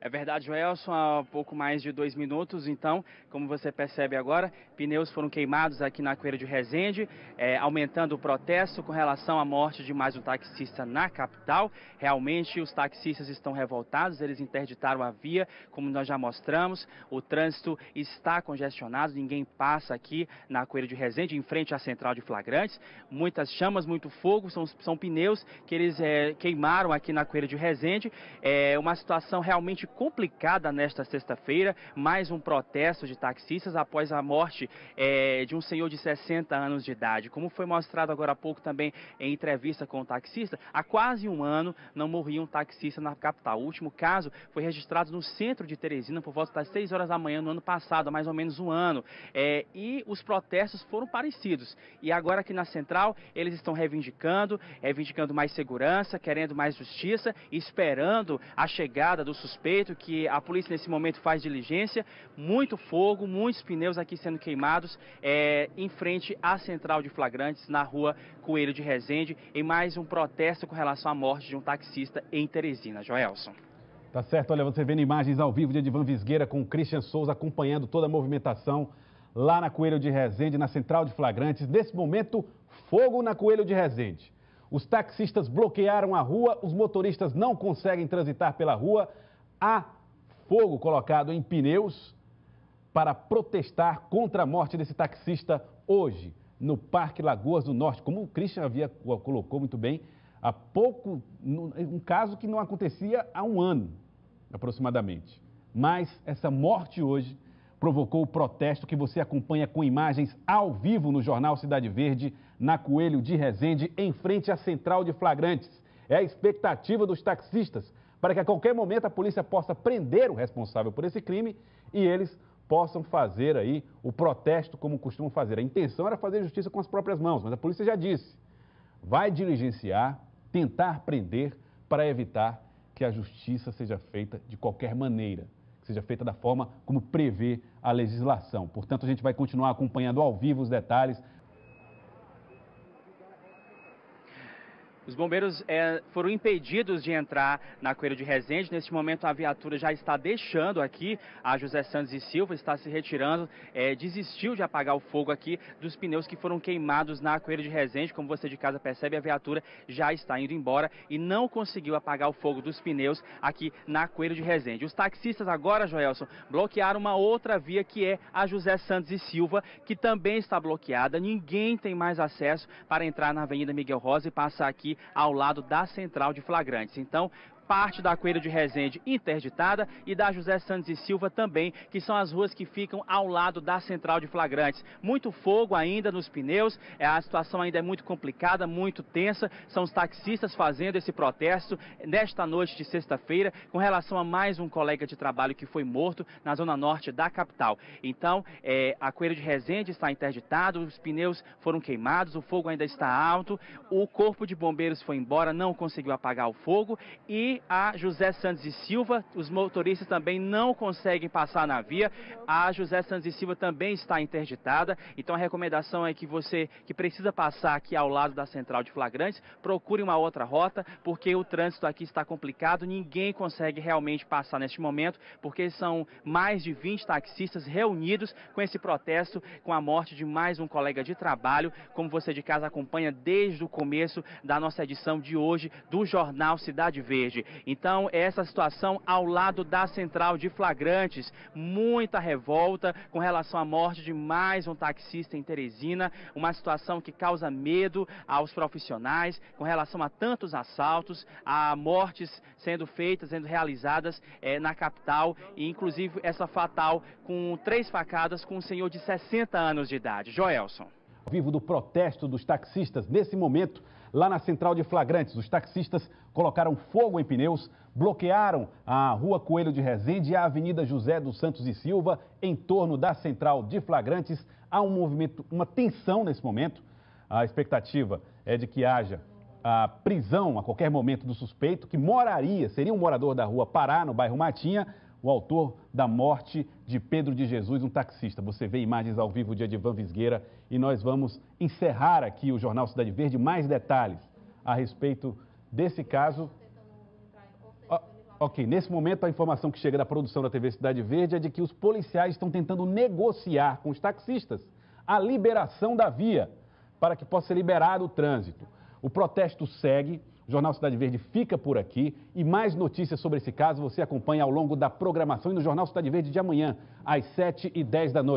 É verdade, Joelson, há pouco mais de dois minutos, então, como você percebe agora, pneus foram queimados aqui na Coeira de Resende, é, aumentando o protesto com relação à morte de mais um taxista na capital. Realmente, os taxistas estão revoltados, eles interditaram a via, como nós já mostramos, o trânsito está congestionado, ninguém passa aqui na Coeira de Resende, em frente à central de flagrantes. Muitas chamas, muito fogo, são, são pneus que eles é, queimaram aqui na Coeira de Resende. É uma situação realmente complicada nesta sexta-feira, mais um protesto de taxistas após a morte é, de um senhor de 60 anos de idade. Como foi mostrado agora há pouco também em entrevista com o taxista, há quase um ano não morria um taxista na capital. O último caso foi registrado no centro de Teresina por volta das 6 horas da manhã no ano passado, há mais ou menos um ano. É, e os protestos foram parecidos. E agora aqui na central, eles estão reivindicando, reivindicando mais segurança, querendo mais justiça, esperando a chegada do suspeito que a polícia nesse momento faz diligência, muito fogo, muitos pneus aqui sendo queimados é, em frente à central de flagrantes na rua Coelho de Resende, em mais um protesto com relação à morte de um taxista em Teresina. Joelson. Tá certo, olha, você vendo imagens ao vivo de Edivan Visgueira com o Christian Souza acompanhando toda a movimentação lá na Coelho de Resende, na central de flagrantes. Nesse momento, fogo na Coelho de Resende. Os taxistas bloquearam a rua, os motoristas não conseguem transitar pela rua. Há fogo colocado em pneus para protestar contra a morte desse taxista hoje, no Parque Lagoas do Norte. Como o Christian havia colocou muito bem, há pouco, um caso que não acontecia há um ano, aproximadamente. Mas essa morte hoje provocou o protesto que você acompanha com imagens ao vivo no jornal Cidade Verde, na Coelho de Resende, em frente à central de flagrantes. É a expectativa dos taxistas para que a qualquer momento a polícia possa prender o responsável por esse crime e eles possam fazer aí o protesto como costumam fazer. A intenção era fazer justiça com as próprias mãos, mas a polícia já disse, vai diligenciar, tentar prender para evitar que a justiça seja feita de qualquer maneira, que seja feita da forma como prevê a legislação. Portanto, a gente vai continuar acompanhando ao vivo os detalhes Os bombeiros é, foram impedidos de entrar na Coelho de Resende. Neste momento, a viatura já está deixando aqui a José Santos e Silva, está se retirando, é, desistiu de apagar o fogo aqui dos pneus que foram queimados na Coelho de Resende. Como você de casa percebe, a viatura já está indo embora e não conseguiu apagar o fogo dos pneus aqui na Coelho de Resende. Os taxistas agora, Joelson, bloquearam uma outra via que é a José Santos e Silva, que também está bloqueada. Ninguém tem mais acesso para entrar na Avenida Miguel Rosa e passar aqui ao lado da central de flagrantes. Então, parte da Coelho de Resende interditada e da José Santos e Silva também, que são as ruas que ficam ao lado da central de flagrantes. Muito fogo ainda nos pneus, é, a situação ainda é muito complicada, muito tensa. São os taxistas fazendo esse protesto nesta noite de sexta-feira com relação a mais um colega de trabalho que foi morto na zona norte da capital. Então, é, a Coelho de Resende está interditado, os pneus foram queimados, o fogo ainda está alto, o corpo de bombeiros foi embora, não conseguiu apagar o fogo e a José Santos e Silva. Os motoristas também não conseguem passar na via. A José Santos e Silva também está interditada. Então a recomendação é que você que precisa passar aqui ao lado da central de flagrantes, procure uma outra rota, porque o trânsito aqui está complicado. Ninguém consegue realmente passar neste momento, porque são mais de 20 taxistas reunidos com esse protesto, com a morte de mais um colega de trabalho, como você de casa acompanha desde o começo da nossa edição de hoje do Jornal Cidade Verde. Então, essa situação ao lado da central de flagrantes, muita revolta com relação à morte de mais um taxista em Teresina, uma situação que causa medo aos profissionais com relação a tantos assaltos, a mortes sendo feitas, sendo realizadas é, na capital, e inclusive essa fatal com três facadas com um senhor de 60 anos de idade. Joelson. Vivo do protesto dos taxistas nesse momento lá na central de flagrantes. Os taxistas colocaram fogo em pneus, bloquearam a Rua Coelho de Resende e a Avenida José dos Santos e Silva em torno da central de flagrantes. Há um movimento, uma tensão nesse momento. A expectativa é de que haja a prisão a qualquer momento do suspeito, que moraria, seria um morador da rua Pará, no bairro Matinha, o autor da morte de Pedro de Jesus, um taxista. Você vê imagens ao vivo de Edivan Visgueira e nós vamos encerrar aqui o Jornal Cidade Verde mais detalhes a respeito desse caso. Ok, nesse momento a informação que chega da produção da TV Cidade Verde é de que os policiais estão tentando negociar com os taxistas a liberação da via para que possa ser liberado o trânsito. O protesto segue, o Jornal Cidade Verde fica por aqui e mais notícias sobre esse caso você acompanha ao longo da programação e no Jornal Cidade Verde de amanhã, às 7h10 da noite.